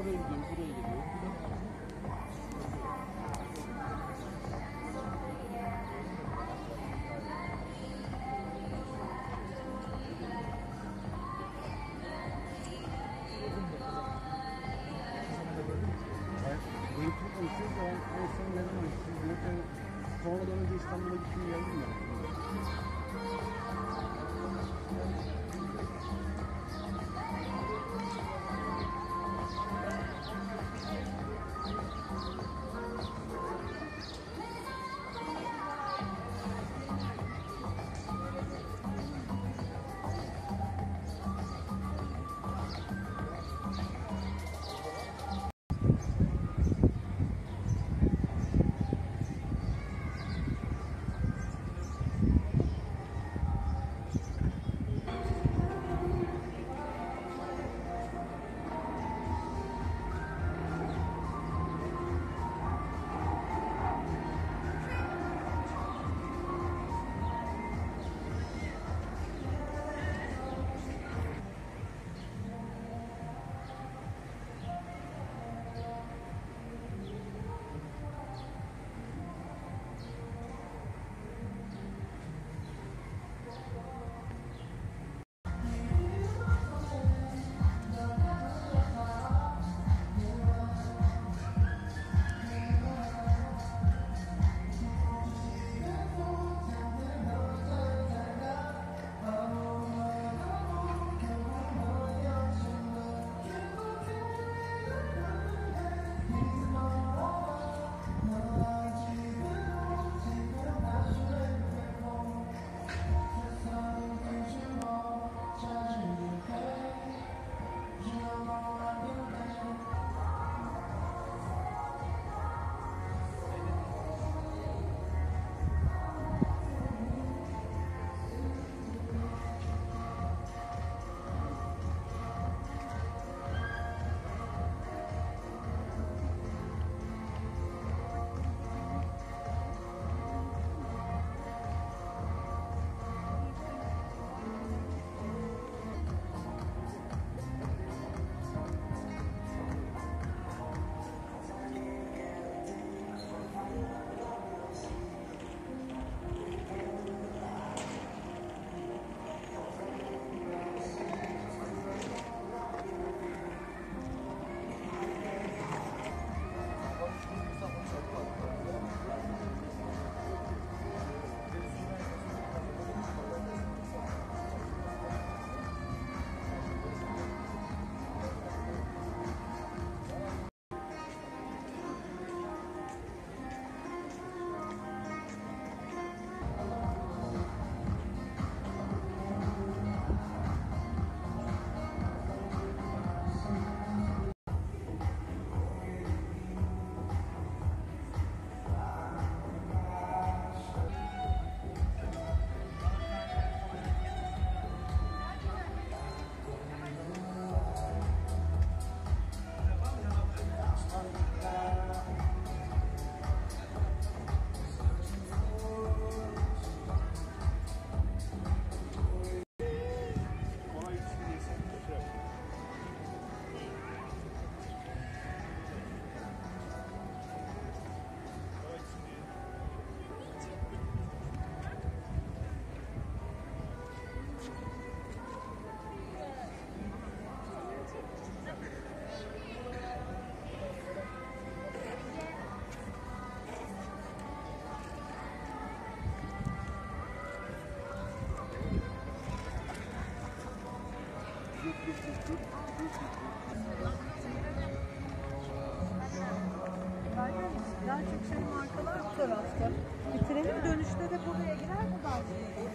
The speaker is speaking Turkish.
이거를 이제 일부러 이게 tarafta. Bitirelim dönüşte de buraya girer mi bence?